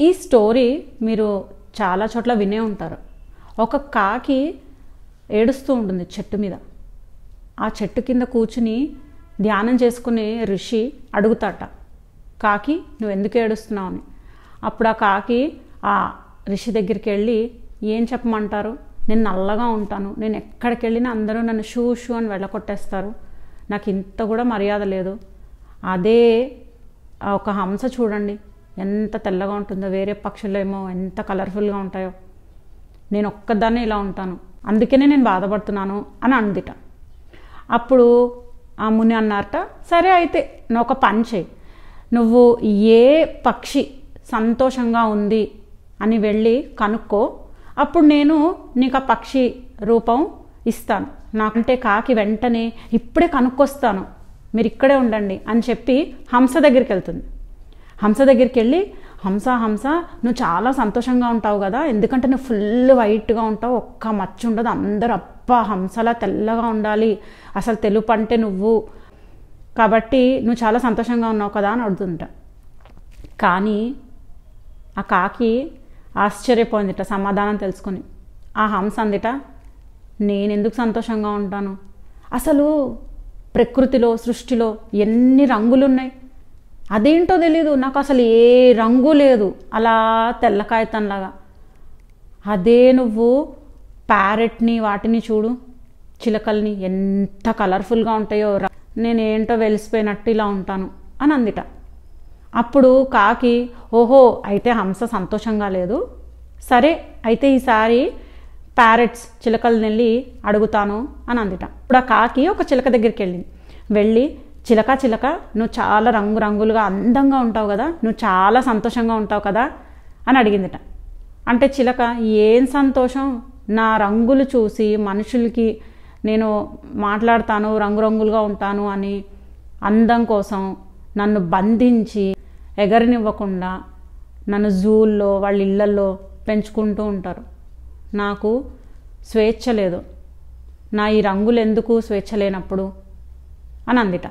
ఈ స్టోరీ మీరు చాలా చోట్ల వినే ఉంటారు. ఒక కాకి ఏడుస్తూ ఉంటుంది చెట్టు మీద. ఆ చెట్టు కింద కూర్చుని ధ్యానం చేసుకునే ఋషి అడుగుతాట కాకి నువ్వు ఎందుకు ఏడుస్తున్నావు? అని. అప్పుడు ఆ కాకి ఆ ఋషి దగ్గరికి వెళ్ళి ఏం చెప్పమంటారు? నేను నల్లగా ఉంటాను. నేను ఎక్కడికి వెళ్ళినా అందరూ నన్ను షూ షూ అని వెళ్ళకొట్టేస్తారు నాకు ఇంత కూడా మర్యాద లేదు. అదే ఒక హంస చూడండి. ఎంత తెల్లగా ఉంటుందో వేరే పక్షులు ఏమో ఎంత కలర్ఫుల్గా ఉంటాయో. నేను ఒక్కదాన్ని ఇలా ఉంటాను. అందుకనే నేను బాధపడుతున్నాను అని అందిట. అప్పుడు ఆ ముని అన్నారట సరే అయితే నువ్వు ఒక పని చేయి. నువ్వు ఏ పక్షి సంతోషంగా ఉంది అని వెళ్ళి కనుక్కో. అప్పుడు నేను నీకు ఆ పక్షి రూపం ఇస్తాను. నాకంటే కాకి వెంటనే ఇప్పుడే కనుక్కొస్తాను. మీరు ఇక్కడే ఉండండి అని చెప్పి హంస దగ్గరికి వెళ్తుంది. హంస దగ్గరికి వెళ్ళి హంస హంస నువ్వు చాలా సంతోషంగా ఉంటావు కదా ఎందుకంటే నువ్వు ఫుల్ వైట్గా ఉంటావు ఒక్క మచ్చ ఉండదు అందరూ అబ్బా హంసలా తెల్లగా ఉండాలి అసలు తెలుపు అంటే నువ్వు. కాబట్టి నువ్వు చాలా సంతోషంగా ఉన్నావు కదా అని అడుగుతుంట. కానీ ఆ కాకి ఆశ్చర్యపోయిందిట సమాధానం తెలుసుకొని. ఆ హంస అందిట నేను ఎందుకు సంతోషంగా ఉంటాను? అసలు ప్రకృతిలో సృష్టిలో ఎన్ని రంగులు ఉన్నాయి అదేంటో తెలీదు. నాకు అసలు ఏ రంగు లేదు. అలా తెల్ల కాగితంలాగా అదే నువ్వు ప్యారెట్ని వాటిని చూడు. చిలకల్ని ఎంత కలర్ఫుల్గా ఉంటాయో నేనేంటో వెలిసిపోయినట్టు ఇలా ఉంటాను అని అందిట. అప్పుడు కాకి ఓహో అయితే హంస సంతోషంగా లేదు. సరే అయితే ఈసారి ప్యారెట్స్ చిలకలు నెల్లి అడుగుతాను అని అందిట. ఇప్పుడు ఆ కాకి ఒక చిలక దగ్గరికి వెళ్ళింది. వెళ్ళి చిలక చిలక నువ్వు చాలా రంగు రంగులుగా అందంగా ఉంటావు కదా నువ్వు చాలా సంతోషంగా ఉంటావు కదా అని అడిగిందిట. అంటే చిలక ఏం సంతోషం? నా రంగులు చూసి మనుషులకి నేను మాట్లాడతాను రంగురంగులుగా ఉంటాను అని అందం కోసం నన్ను బంధించి ఎగరనివ్వకుండా నన్ను జూల్లో వాళ్ళ ఇళ్ళల్లో పెంచుకుంటూ ఉంటారు. నాకు స్వేచ్ఛ లేదు. నా ఈ రంగులు ఎందుకు స్వేచ్ఛ లేనప్పుడు? అని అందిట.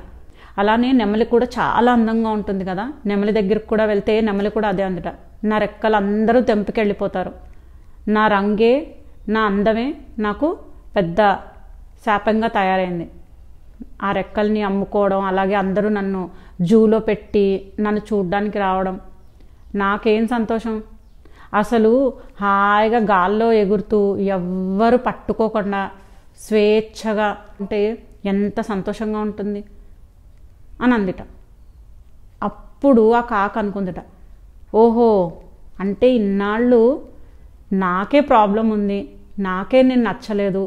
అలానే నెమలి కూడా చాలా అందంగా ఉంటుంది కదా. నెమలి దగ్గరికి కూడా వెళ్తే నెమలి కూడా అదే అందుట. నా రెక్కలు అందరూ తెంపుకెళ్ళిపోతారు నా రంగే నా అందమే నాకు పెద్ద శాపంగా తయారైంది. ఆ రెక్కల్ని అమ్ముకోవడం అలాగే అందరూ నన్ను జూలో పెట్టి నన్ను చూడ్డానికి రావడం నాకేం సంతోషం? అసలు హాయిగా గాల్లో ఎగురుతూ ఎవ్వరు పట్టుకోకుండా స్వేచ్ఛగా ఉంటే ఎంత సంతోషంగా ఉంటుంది. అని అందిట అప్పుడు ఆ కాక అనుకుందిట. ఓహో అంటే ఇన్నాళ్ళు నాకే ప్రాబ్లం ఉంది నాకే నేను నచ్చలేదు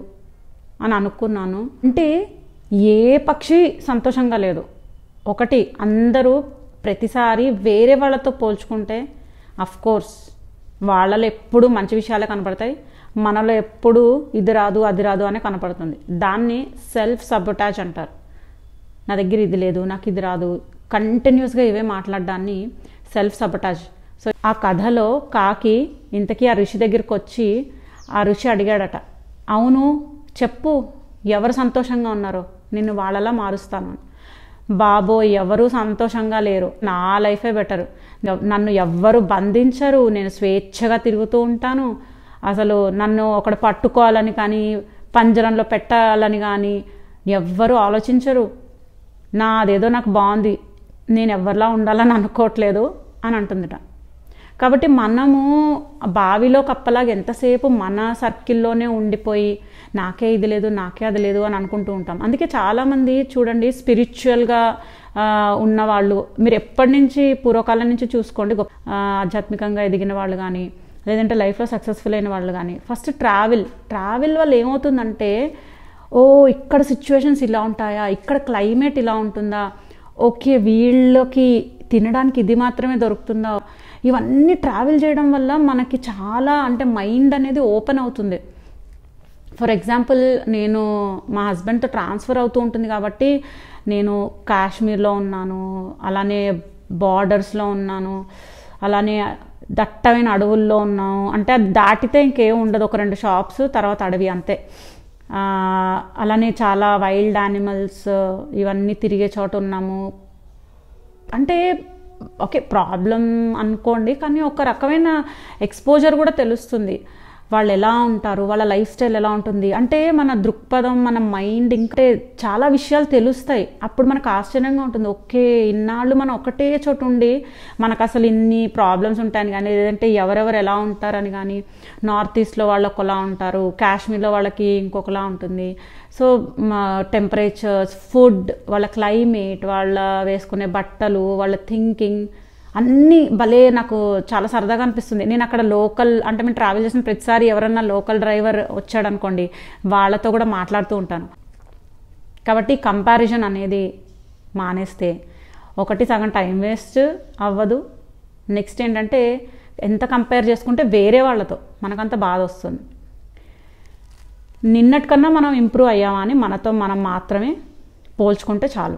అని అనుకున్నాను. అంటే ఏ పక్షి సంతోషంగా లేదు. ఒకటి అందరూ ప్రతిసారి వేరే వాళ్ళతో పోల్చుకుంటే కోర్స్ వాళ్ళలో ఎప్పుడు మంచి విషయాలే కనపడతాయి మనలో ఎప్పుడు ఇది రాదు అది రాదు అని కనపడుతుంది. దాన్ని సెల్ఫ్ సబొటాజ్ అంటారు. నా దగ్గర ఇది లేదు నాకు ఇది రాదు. కంటిన్యూస్గా ఇవే మాట్లాడడాన్ని సెల్ఫ్ సబటాజ్ సో ఆ కథలో కాకి ఇంతకీ ఆ ఋషి దగ్గరికి వచ్చి ఆ ఋషి అడిగాడట అవును చెప్పు ఎవరు సంతోషంగా ఉన్నారో? నిన్ను వాళ్ళలా మారుస్తాను. బాబో ఎవరు సంతోషంగా లేరు. నా లైఫే బెటర్. నన్ను ఎవ్వరు బంధించరు. నేను స్వేచ్ఛగా తిరుగుతూ ఉంటాను. అసలు నన్ను ఒకడు పట్టుకోవాలని కానీ పంజరంలో పెట్టాలని కానీ ఎవ్వరు ఆలోచించరు. నా అదేదో నాకు బాగుంది నేను ఎవరిలా ఉండాలని అనుకోవట్లేదు అని అంటుందిట. కాబట్టి మనము బావిలో కప్పలాగా ఎంతసేపు మన సర్కిల్లోనే ఉండిపోయి నాకే ఇది లేదు నాకే అది లేదు అని అనుకుంటూ ఉంటాం. అందుకే చాలామంది చూడండి స్పిరిచువల్గా ఉన్నవాళ్ళు మీరు ఎప్పటి నుంచి పూర్వకాలం నుంచి చూసుకోండి గొప్ప ఆధ్యాత్మికంగా ఎదిగిన వాళ్ళు కానీ లేదంటే లైఫ్లో సక్సెస్ఫుల్ అయిన వాళ్ళు కానీ ఫస్ట్ ట్రావెల్. ట్రావెల్ వల్ల ఏమవుతుందంటే ఓ ఇక్కడ సిచ్యువేషన్స్ ఇలా ఉంటాయా? ఇక్కడ క్లైమేట్ ఇలా ఉంటుందా? ఓకే వీళ్ళకి తినడానికి ఇది మాత్రమే దొరుకుతుందా? ఇవన్నీ ట్రావెల్ చేయడం వల్ల మనకి చాలా అంటే మైండ్ అనేది ఓపెన్ అవుతుంది. ఫర్ ఎగ్జాంపుల్ నేను మా హస్బెండ్తో ట్రాన్స్ఫర్ అవుతూ ఉంటుంది కాబట్టి నేను కాశ్మీర్లో ఉన్నాను అలానే బార్డర్స్లో ఉన్నాను అలానే దట్టమైన అడవుల్లో ఉన్నాను. అంటే అది దాటితే ఇంకేం ఉండదు. ఒక రెండు షాప్స్ తర్వాత అడవి అంతే. అలానే చాలా వైల్డ్ యానిమల్స్ ఇవన్నీ తిరిగే చోట ఉన్నాము. అంటే ఓకే ప్రాబ్లం అనుకోండి కానీ ఒక రకమైన ఎక్స్పోజర్ కూడా తెలుస్తుంది. వాళ్ళు ఎలా ఉంటారు వాళ్ళ లైఫ్ స్టైల్ ఎలా ఉంటుంది అంటే మన దృక్పథం మన మైండ్ ఇంకే చాలా విషయాలు తెలుస్తాయి. అప్పుడు మనకు ఆశ్చర్యంగా ఉంటుంది. ఓకే ఇన్నాళ్ళు మనం ఒకటే చోటు ఉండి మనకు అసలు ఇన్ని ప్రాబ్లమ్స్ ఉంటాయని కానీ లేదంటే ఎవరెవరు ఎలా ఉంటారని కానీ నార్త్ ఈస్ట్లో వాళ్ళు ఒకలా ఉంటారు కాశ్మీర్లో వాళ్ళకి ఇంకొకలా ఉంటుంది. సో టెంపరేచర్స్ ఫుడ్ వాళ్ళ క్లైమేట్ వాళ్ళ వేసుకునే బట్టలు వాళ్ళ థింకింగ్ అన్నీ భలే నాకు చాలా సరదాగా అనిపిస్తుంది. నేను అక్కడ లోకల్ అంటే మేము ట్రావెల్ చేసిన ప్రతిసారి ఎవరన్నా లోకల్ డ్రైవర్ వచ్చాడనుకోండి వాళ్ళతో కూడా మాట్లాడుతూ ఉంటాను. కాబట్టి కంపారిజన్ అనేది మానేస్తే ఒకటి సగం టైం వేస్ట్ అవ్వదు. నెక్స్ట్ ఏంటంటే ఎంత కంపేర్ చేసుకుంటే వేరే వాళ్ళతో మనకంత బాధ వస్తుంది. నిన్నటికన్నా మనం ఇంప్రూవ్ అయ్యామా అని మనతో మనం మాత్రమే పోల్చుకుంటే చాలు.